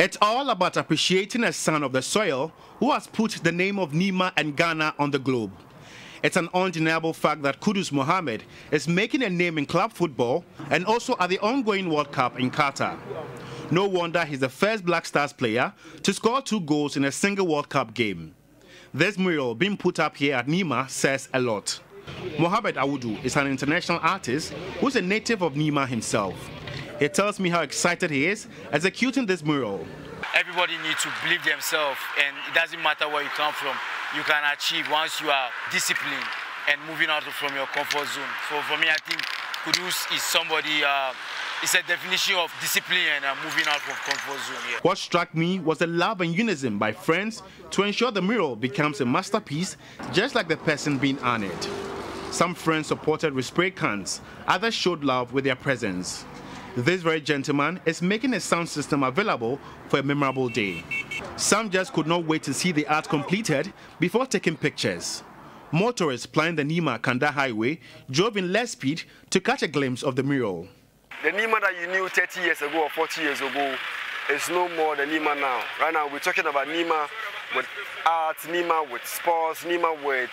It's all about appreciating a son of the soil who has put the name of Nima and Ghana on the globe. It's an undeniable fact that Kudus Mohammed is making a name in club football and also at the ongoing World Cup in Qatar. No wonder he's the first Black Stars player to score two goals in a single World Cup game. This mural being put up here at Nima says a lot. Mohamed Awudu is an international artist who's a native of Nima himself. He tells me how excited he is executing this mural. Everybody needs to believe themselves, and it doesn't matter where you come from. You can achieve once you are disciplined and moving out from your comfort zone. So for me, I think Kudus is somebody. Uh, it's a definition of discipline and uh, moving out from comfort zone. Yeah. What struck me was the love and unison by friends to ensure the mural becomes a masterpiece, just like the person being honored. Some friends supported with spray cans, others showed love with their presence. This very gentleman is making a sound system available for a memorable day. Some just could not wait to see the art completed before taking pictures. Motorists plying the Nima Kanda Highway drove in less speed to catch a glimpse of the mural. The Nima that you knew 30 years ago or 40 years ago is no more the Nima now. Right now, we're talking about Nima with art, Nima with sports, Nima with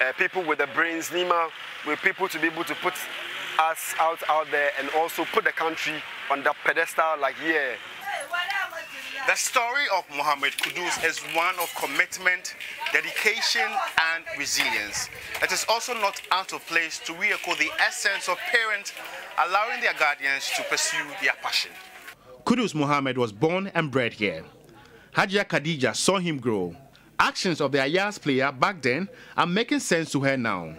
uh, people with the brains, Nima with people to be able to put us out out there and also put the country on the pedestal like yeah. The story of Mohammed Kudus is one of commitment, dedication, and resilience. It is also not out of place to re-echo the essence of parents allowing their guardians to pursue their passion. Kudus Mohammed was born and bred here. Hajia Khadija saw him grow. Actions of the Ajax player back then are making sense to her now.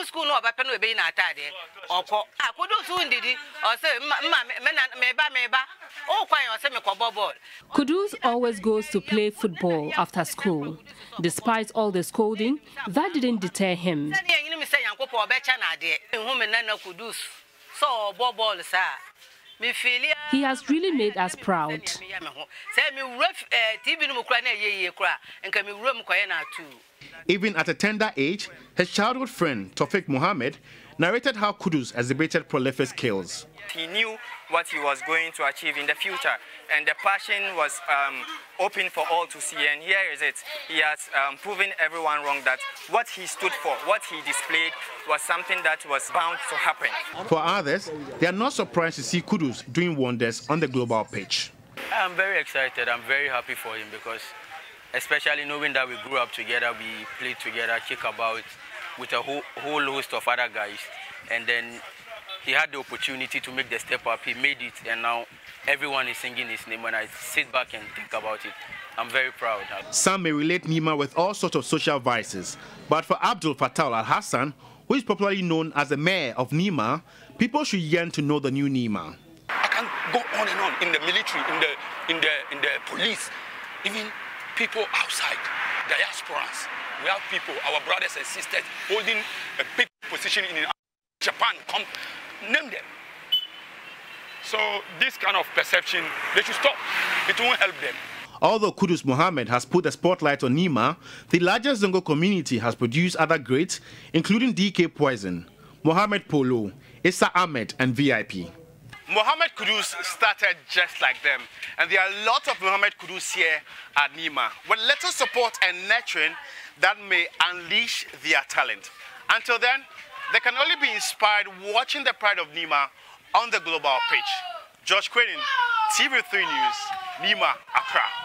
wo school na ɔbɛpɛ na ɔbɛyi n'ataadeɛ ɔkɔ akodo so ndidi ɔsɛ mma mɛba mɛba ɔkwan ɔsɛ mɛkɔbɔ bɔɔl. Kudus always goes to play football after school. Despite all the scolding, that didn't deter him. Sani yɛn nyinimu sɛ yankopɔ ɔbɛkyɛ n'adeɛ. Ehun mi nana Kudus sɛ ɔbɔ bɔɔl saa. Mi fili He has really made us proud. Even at a tender age, his childhood friend, Tofik Mohammed, narrated how Kudus exhibited prolific skills. He knew what he was going to achieve in the future, and the passion was um, open for all to see. And here is it. He has um, proven everyone wrong that what he stood for, what he displayed, was something that was bound to happen. For others, they are not surprised to see Kudus doing wonders on the global pitch. I'm very excited. I'm very happy for him because especially knowing that we grew up together, we played together, kick about with a whole, whole host of other guys. And then he had the opportunity to make the step up. He made it, and now everyone is singing his name. When I sit back and think about it, I'm very proud. Some may relate Nima with all sorts of social vices, but for Abdul Fattah Al Hassan, who is popularly known as the mayor of Nima, people should yearn to know the new Nima. I can go on and on in the military, in the in the in the police, even people outside, diasporans. We have people, our brothers and sisters, holding a big position in Japan. Come, name them. So this kind of perception, they should stop. It won't help them. Although Kudus Mohammed has put a spotlight on Nima, the larger Zongo community has produced other greats, including DK Poison, Mohammed Polo, Issa Ahmed, and VIP. Mohammed Kudus started just like them, and there are a lot of Mohammed Kudus here at Nima. With little support and nurturing, that may unleash their talent. Until then, they can only be inspired watching the pride of Nima on the global pitch. Josh Quinn, TV3 News, Nima, Accra.